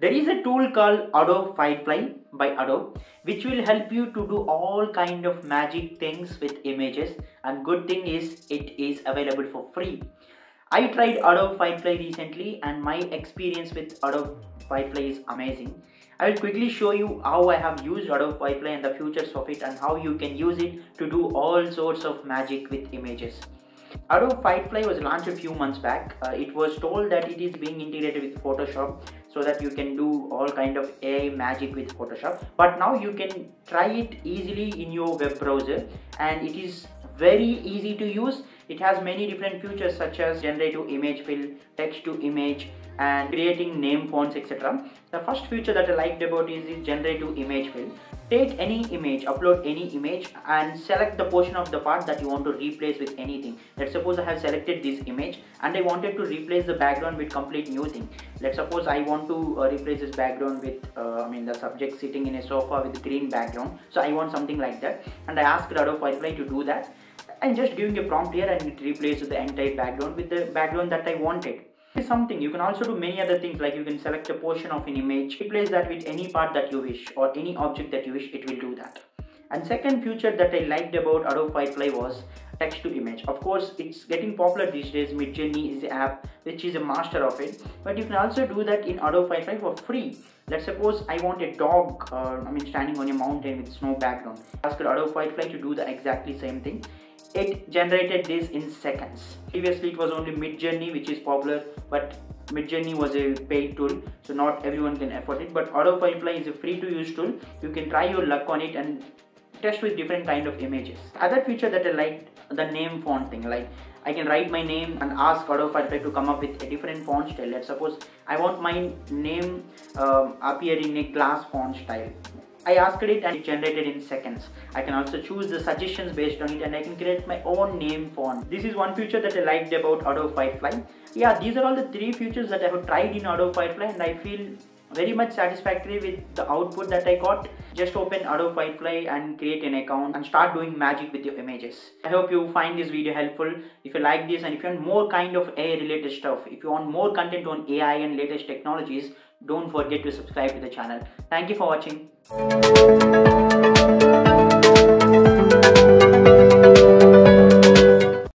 There is a tool called Adobe Firefly by Adobe which will help you to do all kind of magic things with images and good thing is it is available for free. I tried Adobe Firefly recently and my experience with Adobe Firefly is amazing. I will quickly show you how I have used Adobe Firefly and the features of it and how you can use it to do all sorts of magic with images. Adobe Firefly was launched a few months back. Uh, it was told that it is being integrated with Photoshop so that you can do all kind of AI magic with Photoshop. But now you can try it easily in your web browser and it is very easy to use it has many different features such as generative image fill text to image and creating name fonts etc the first feature that i liked about is the generative image fill. Take any image upload any image and select the portion of the part that you want to replace with anything. Let's suppose i have selected this image and i wanted to replace the background with complete new thing. Let's suppose i want to uh, replace this background with uh, i mean the subject sitting in a sofa with green background. So i want something like that. And i asked Adobe Firefly to do that and just giving a prompt here and it replaces the entire background with the background that I wanted. Is something you can also do many other things like you can select a portion of an image, replace that with any part that you wish or any object that you wish, it will do that. And second feature that I liked about Adobe Firefly was text to image. Of course, it's getting popular these days. Midjourney is the app which is a master of it. But you can also do that in Adobe Firefly for free. Let's suppose I want a dog, uh, I mean standing on a mountain with snow background. Ask Adobe Firefly to do the exactly same thing it generated this in seconds previously it was only midjourney which is popular but midjourney was a paid tool so not everyone can afford it but Adobe Firefly is a free to use tool you can try your luck on it and test with different kind of images other feature that i liked the name font thing like I can write my name and ask Adobe Firefly to come up with a different font style. Let's suppose I want my name um, appear in a class font style. I asked it and it generated in seconds. I can also choose the suggestions based on it and I can create my own name font. This is one feature that I liked about Adobe Firefly. Yeah, these are all the three features that I have tried in Adobe Firefly and I feel very much satisfactory with the output that I got. Just open Adobe Firefly and create an account and start doing magic with your images. I hope you find this video helpful. If you like this and if you want more kind of AI related stuff, if you want more content on AI and latest technologies, don't forget to subscribe to the channel. Thank you for watching.